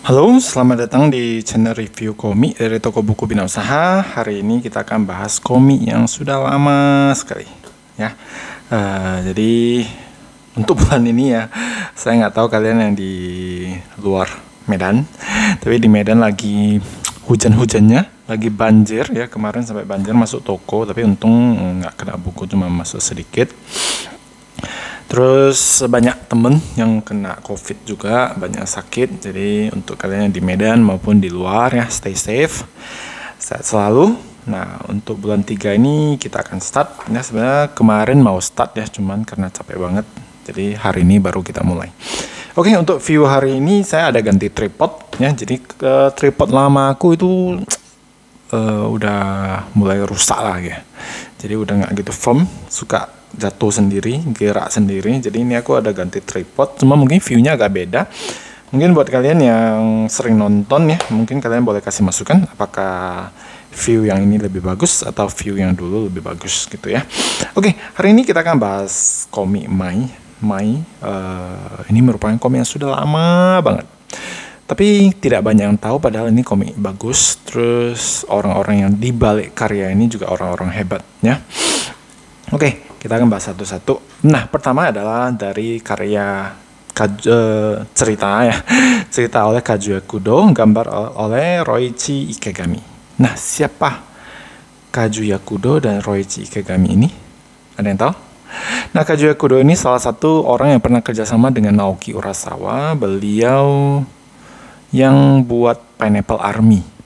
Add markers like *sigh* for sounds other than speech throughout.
Halo, selamat datang di channel review komik dari toko buku Bina Usaha. Hari ini kita akan bahas komik yang sudah lama sekali, ya. Uh, jadi untuk *laughs* bulan ini ya, saya nggak tahu kalian yang di luar Medan, tapi di Medan lagi hujan-hujannya, lagi banjir ya. Kemarin sampai banjir masuk toko, tapi untung nggak kena buku, cuma masuk sedikit. Terus banyak temen yang kena covid juga, banyak sakit. Jadi untuk kalian yang di Medan maupun di luar ya, stay safe, sehat selalu. Nah untuk bulan 3 ini kita akan start. Ya sebenarnya kemarin mau start ya, cuman karena capek banget. Jadi hari ini baru kita mulai. Oke untuk view hari ini saya ada ganti tripod ya. Jadi ke tripod lama aku itu uh, udah mulai rusak lah ya. Jadi udah nggak gitu firm, suka jatuh sendiri, gerak sendiri. Jadi ini aku ada ganti tripod, cuma mungkin view-nya agak beda. Mungkin buat kalian yang sering nonton ya, mungkin kalian boleh kasih masukan apakah view yang ini lebih bagus atau view yang dulu lebih bagus gitu ya. Oke, hari ini kita akan bahas komik Mai. Mai uh, ini merupakan komik yang sudah lama banget. Tapi tidak banyak yang tahu padahal ini komik bagus. Terus orang-orang yang dibalik karya ini juga orang-orang hebat ya. Oke, kita akan bahas satu-satu. Nah, pertama adalah dari karya Kaju, uh, cerita ya, *laughs* cerita oleh Kazuya Kudo, gambar oleh Roichi Ikegami. Nah, siapa Kazuya Kudo dan Roichi Ikegami ini? Ada yang tahu? Nah, Kazuya Kudo ini salah satu orang yang pernah kerjasama dengan Naoki Urasawa. Beliau yang buat Pineapple Army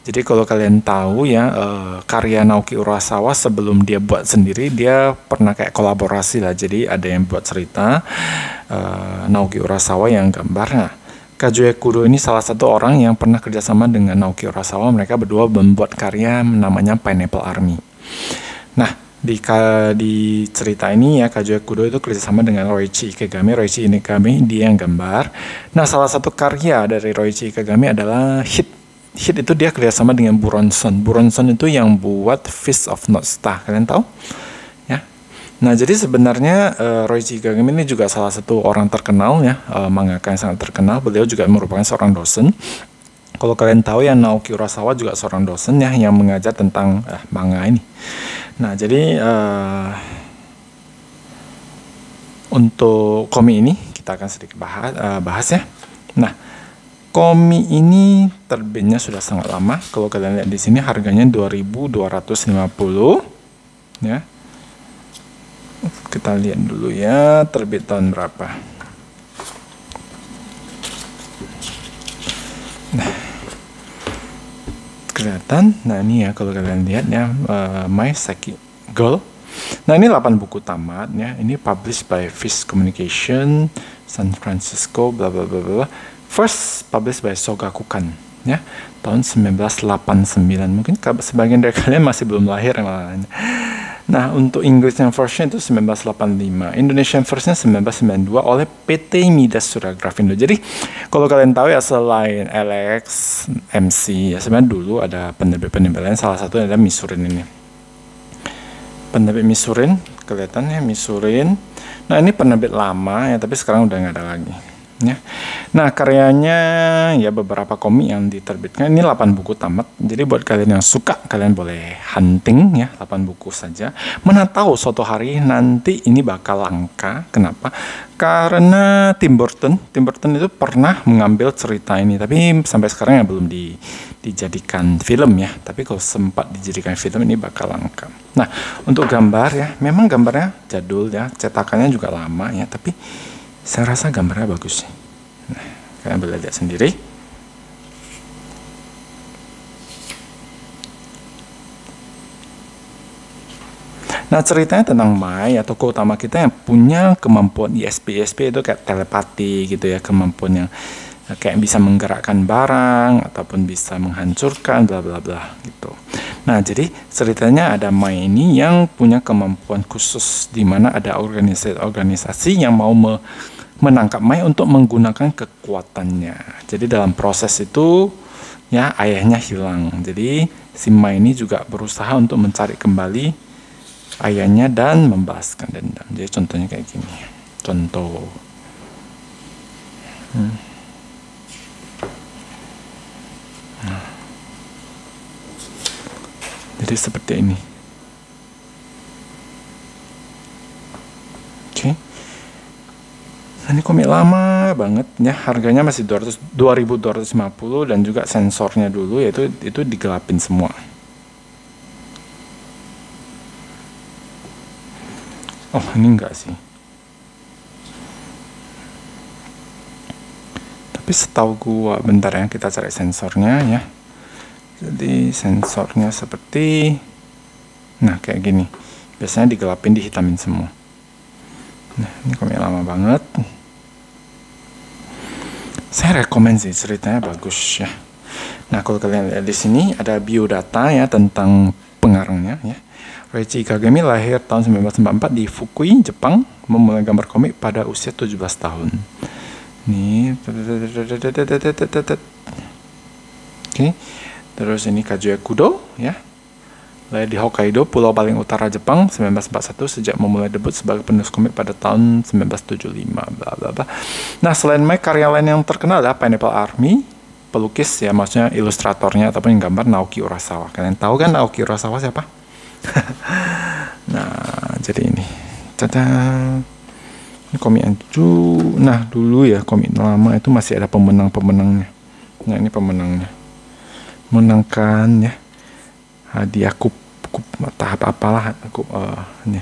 jadi kalau kalian tahu ya uh, karya Naoki Urasawa sebelum dia buat sendiri dia pernah kayak kolaborasi lah. Jadi ada yang buat cerita uh, Naoki Urasawa yang gambarnya. Kazuya Kudo ini salah satu orang yang pernah kerjasama dengan Naoki Urasawa. Mereka berdua membuat karya namanya Pineapple Army. Nah, di di cerita ini ya Kazuya Kudo itu kerjasama dengan Roichi Ikegami. Roichi Ikegami dia yang gambar. Nah, salah satu karya dari Roichi Ikegami adalah hit Hit itu dia kerjasama dengan Buronson. Buronson itu yang buat Fist of North Star. Kalian tahu? Ya. Nah, jadi sebenarnya uh, Roichi Kagami ini juga salah satu orang terkenal ya, uh, mangaka yang sangat terkenal. Beliau juga merupakan seorang dosen. Kalau kalian tahu ya Naoki Urasawa juga seorang dosen ya yang mengajar tentang uh, manga ini. Nah, jadi uh, untuk komik ini kita akan sedikit bahas, uh, bahas ya. Nah, Komi ini terbitnya sudah sangat lama. Kalau kalian lihat di sini harganya 2250 ya. Kita lihat dulu ya terbit tahun berapa. Kelihatan. Nah, ini ya kalau kalian lihat ya uh, My Saki Girl. Nah, ini 8 buku tamat ya. Ini published by Fish Communication San Francisco bla bla bla bla first published by Sogakukan ya tahun 1989 mungkin sebagian dari *laughs* kalian masih belum lahir malah. Nah untuk English yang version itu 1985 Indonesian version 1992 oleh PT Midas Suragrafindo jadi kalau kalian tahu ya selain LX MC ya sebenarnya dulu ada penerbit-penerbit lain salah satu adalah Misurin ini. Penerbit Misurin kelihatan ya Misurin. Nah ini penerbit lama ya tapi sekarang udah nggak ada lagi ya. Nah, karyanya ya beberapa komik yang diterbitkan ini 8 buku tamat. Jadi buat kalian yang suka kalian boleh hunting ya 8 buku saja. Mana tahu suatu hari nanti ini bakal langka. Kenapa? Karena Tim Burton, Tim Burton itu pernah mengambil cerita ini tapi sampai sekarang ya belum di, dijadikan film ya. Tapi kalau sempat dijadikan film ini bakal langka. Nah, untuk gambar ya, memang gambarnya jadul ya, cetakannya juga lama ya, tapi saya rasa gambarnya bagus. Kalian boleh lihat sendiri. Nah ceritanya tentang Mai atau tokoh utama kita yang punya kemampuan ISP ISP itu kayak telepati gitu ya kemampuan yang kayak bisa menggerakkan barang ataupun bisa menghancurkan bla bla bla gitu. Nah, jadi ceritanya ada Mai ini yang punya kemampuan khusus di mana ada organisasi-organisasi yang mau me menangkap Mai untuk menggunakan kekuatannya. Jadi dalam proses itu ya ayahnya hilang. Jadi si Mai ini juga berusaha untuk mencari kembali ayahnya dan membalaskan dendam. Jadi contohnya kayak gini. Contoh. Hmm. hmm. Jadi seperti ini. Ini komik lama banget. Ya harganya masih 200 2250 dan juga sensornya dulu yaitu itu digelapin semua. Oh ini enggak sih. Tapi setahu gua bentar ya kita cari sensornya ya. Jadi sensornya seperti nah kayak gini. Biasanya digelapin dihitamin semua. Nah ini komik lama banget saya rekomend sih ceritanya bagus ya nah kalau kalian lihat di sini ada biodata ya tentang pengarangnya ya Reichi Kagami lahir tahun 1994 di Fukui, Jepang, memulai gambar komik pada usia 17 tahun. Nih, oke. Terus ini Kazuya Kudo, ya. Lahir di Hokkaido, pulau paling utara Jepang, 1941 sejak memulai debut sebagai penulis komik pada tahun 1975. Bla bla bla. Nah, selain Mike, karya lain yang terkenal adalah Pineapple Army, pelukis ya, maksudnya ilustratornya ataupun yang gambar Naoki Urasawa. Kalian tahu kan Naoki Urasawa siapa? *laughs* nah jadi ini caca ini komik anju nah dulu ya komik lama itu masih ada pemenang pemenangnya nah ini pemenangnya menangkan ya hadiah kup, kup tahap apalah aku uh, ini.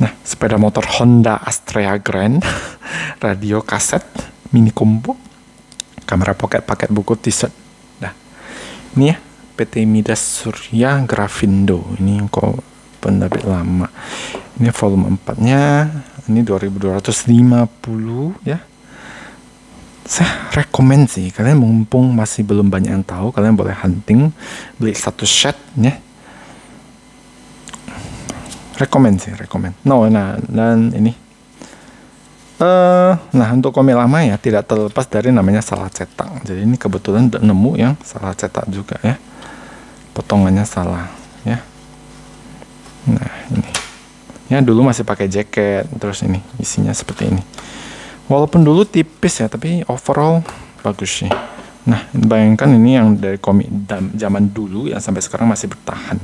Nah sepeda motor Honda Astrea Grand *laughs* radio kaset mini combo kamera pocket paket buku t-shirt. Nah ini ya PT Midas Surya Grafindo. Ini kok penerbit lama. Ini volume 4 nya ini 2250 ya saya rekomend sih. Kalian mumpung masih belum banyak yang tahu kalian boleh hunting beli satu set ya rekomend sih rekomend no nah dan ini. Uh, nah untuk komik lama ya tidak terlepas dari namanya salah cetak. Jadi ini kebetulan nemu yang salah cetak juga ya. Potongannya salah ya. Nah ini. Ya dulu masih pakai jaket terus ini isinya seperti ini walaupun dulu tipis ya tapi overall bagus sih. Nah bayangkan ini yang dari komik zaman dulu yang sampai sekarang masih bertahan.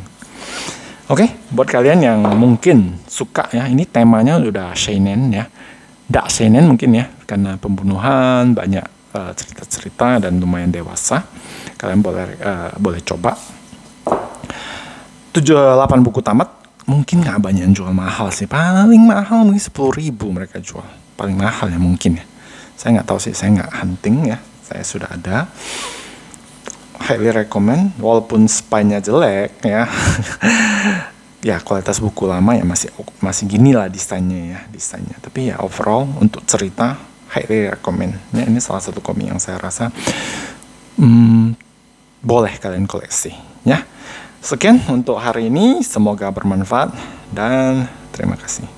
Oke buat kalian yang mungkin suka ya ini temanya udah seinen ya. Dak seinen mungkin ya karena pembunuhan banyak eh, cerita-cerita uh, dan lumayan dewasa. Kalian boleh uh, boleh coba. Tujuh delapan buku tamat mungkin nggak banyak yang jual mahal sih. Paling mahal mungkin sepuluh ribu mereka jual. Paling mahal ya mungkin ya. Saya nggak tahu sih saya nggak hunting ya. Saya sudah ada. Highly recommend walaupun spine jelek ya. *laughs* Ya kualitas buku lama ya masih masih gini lah desainnya ya desainnya. Tapi ya overall untuk cerita highly recommend. Ya ini salah satu komik yang saya rasa hmm, boleh kalian koleksi ya Sekian untuk hari ini, semoga bermanfaat dan terima kasih.